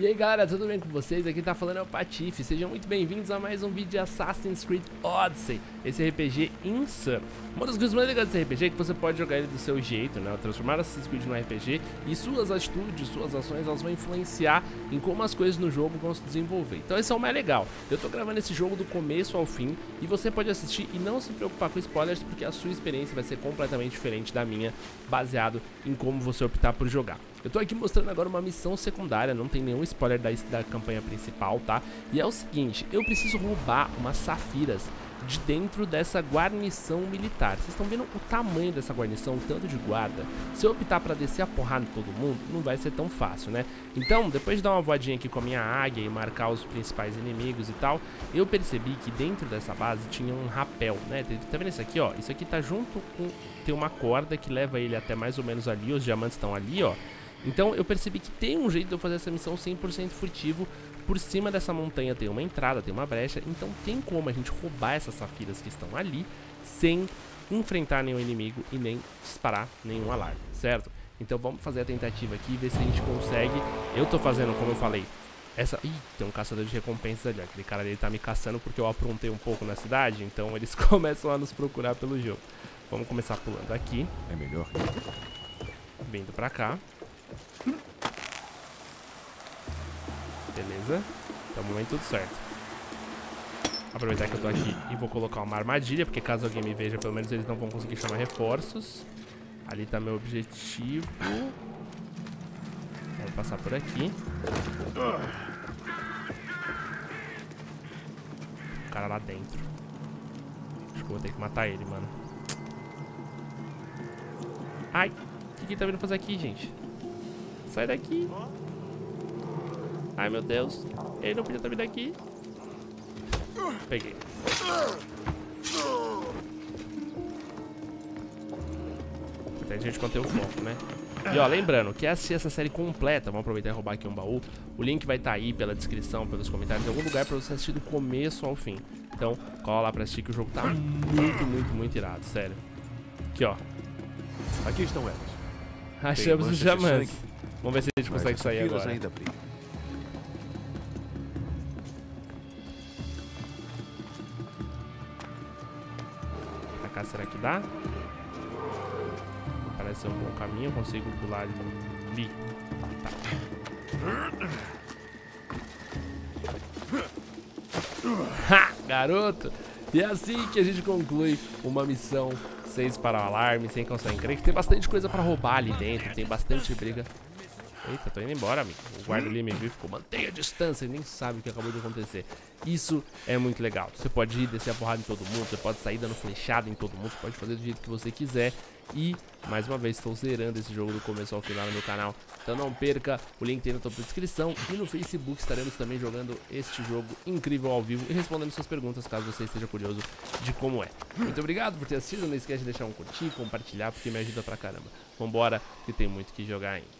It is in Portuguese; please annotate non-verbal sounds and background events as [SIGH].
E aí galera, tudo bem com vocês? Aqui tá falando é o Patife, sejam muito bem-vindos a mais um vídeo de Assassin's Creed Odyssey. Esse RPG insano. Uma das coisas mais legais desse RPG é que você pode jogar ele do seu jeito, né? Transformar Assassin's Creed no RPG E suas atitudes, suas ações, elas vão influenciar em como as coisas no jogo vão se desenvolver. Então esse é o mais legal. Eu tô gravando esse jogo do começo ao fim E você pode assistir e não se preocupar com spoilers Porque a sua experiência vai ser completamente diferente da minha Baseado em como você optar por jogar eu tô aqui mostrando agora uma missão secundária, não tem nenhum spoiler da, da campanha principal, tá? E é o seguinte, eu preciso roubar umas safiras de dentro dessa guarnição militar. Vocês estão vendo o tamanho dessa guarnição, o tanto de guarda. Se eu optar para descer a porrada em todo mundo, não vai ser tão fácil, né? Então, depois de dar uma voadinha aqui com a minha águia e marcar os principais inimigos e tal, eu percebi que dentro dessa base tinha um rapel, né? Tá vendo isso aqui, ó? Isso aqui tá junto com... tem uma corda que leva ele até mais ou menos ali, os diamantes estão ali, ó. Então eu percebi que tem um jeito de eu fazer essa missão 100% furtivo. Por cima dessa montanha tem uma entrada, tem uma brecha. Então tem como a gente roubar essas safiras que estão ali sem enfrentar nenhum inimigo e nem disparar nenhum alarme, certo? Então vamos fazer a tentativa aqui e ver se a gente consegue. Eu tô fazendo, como eu falei, essa... Ih, tem um caçador de recompensas ali. Aquele cara ali tá me caçando porque eu aprontei um pouco na cidade. Então [LAUGHS] eles começam a nos procurar pelo jogo. Vamos começar pulando aqui. É melhor. Vindo pra cá. Beleza. Até o momento tudo certo. Aproveitar que eu tô aqui e vou colocar uma armadilha, porque caso alguém me veja, pelo menos eles não vão conseguir chamar reforços. Ali tá meu objetivo. Vou passar por aqui. O cara lá dentro. Acho que eu vou ter que matar ele, mano. Ai, o que, que ele tá vindo fazer aqui, gente? Sai daqui. Ai, meu Deus. Ele não podia estar vindo aqui. Peguei. Importante a gente manter o foco, né? E ó, lembrando que assistir essa série completa, vamos aproveitar e roubar aqui um baú. O link vai estar tá aí pela descrição, pelos comentários, em algum lugar pra você assistir do começo ao fim. Então, cola lá pra assistir que o jogo tá muito, muito, muito irado, sério. Aqui, ó. Aqui estão elas. Achamos os diamantes. Vamos ver se a gente consegue sair agora. ainda. Pra cá, será que dá? Parece ser um bom caminho. Eu consigo pular ali. Tá. Ha! Garoto! E é assim que a gente conclui uma missão sem disparar o alarme, sem conseguir crer que tem bastante coisa pra roubar ali dentro, tem bastante briga Eita, tô indo embora, amigo. O guarda ali me viu e ficou, mantenha a distância, ele nem sabe o que acabou de acontecer. Isso é muito legal. Você pode ir descer a porrada em todo mundo, você pode sair dando flechada em todo mundo, você pode fazer do jeito que você quiser. E, mais uma vez, estou zerando esse jogo do começo ao final no meu canal. Então não perca, o link tem na topo da descrição. E no Facebook estaremos também jogando este jogo incrível ao vivo e respondendo suas perguntas, caso você esteja curioso de como é. Muito obrigado por ter assistido, não esquece de deixar um curtir, compartilhar, porque me ajuda pra caramba. Vambora, que tem muito que jogar ainda.